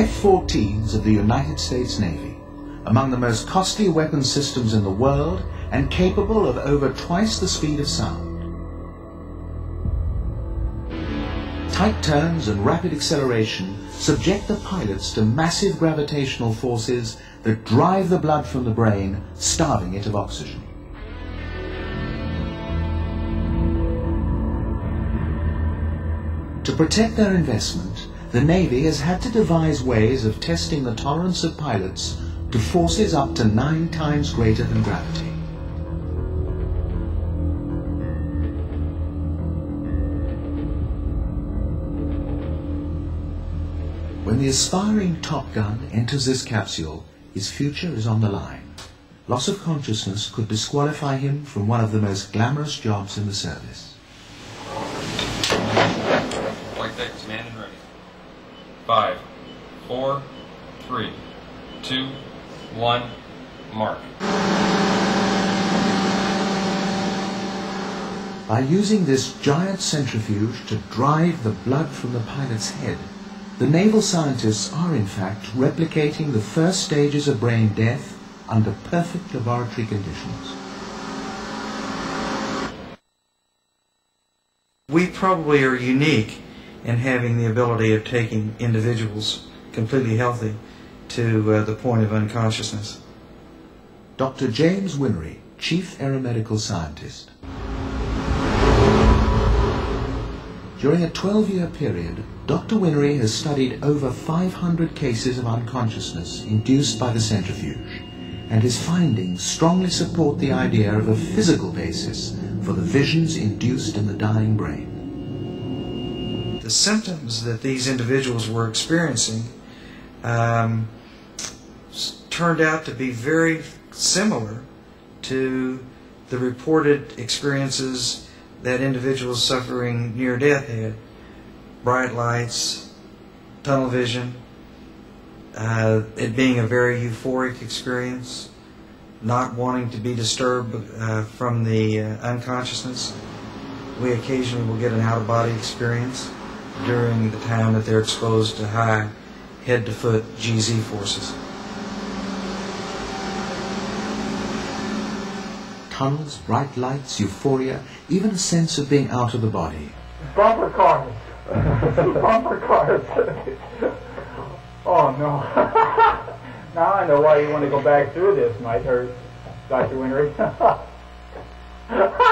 F-14s of the United States Navy, among the most costly weapon systems in the world and capable of over twice the speed of sound. Tight turns and rapid acceleration subject the pilots to massive gravitational forces that drive the blood from the brain, starving it of oxygen. To protect their investment, the Navy has had to devise ways of testing the tolerance of pilots to forces up to nine times greater than gravity. When the aspiring Top Gun enters this capsule, his future is on the line. Loss of consciousness could disqualify him from one of the most glamorous jobs in the service. Manned and ready. Five, four, three, two, one, mark. By using this giant centrifuge to drive the blood from the pilot's head, the naval scientists are in fact replicating the first stages of brain death under perfect laboratory conditions. We probably are unique in having the ability of taking individuals completely healthy to uh, the point of unconsciousness. Dr. James Whinnery, Chief Aeromedical Scientist. During a 12-year period, Dr. Whinnery has studied over 500 cases of unconsciousness induced by the centrifuge, and his findings strongly support the idea of a physical basis for the visions induced in the dying brain. The symptoms that these individuals were experiencing um, turned out to be very similar to the reported experiences that individuals suffering near death had. Bright lights, tunnel vision, uh, it being a very euphoric experience, not wanting to be disturbed uh, from the uh, unconsciousness. We occasionally will get an out of body experience during the time that they're exposed to high head to foot GZ forces. Tunnels, bright lights, euphoria, even a sense of being out of the body. Bumper cars. Bumper cars. oh no. now I know why you want to go back through this, Mike or Dr. Whinnery.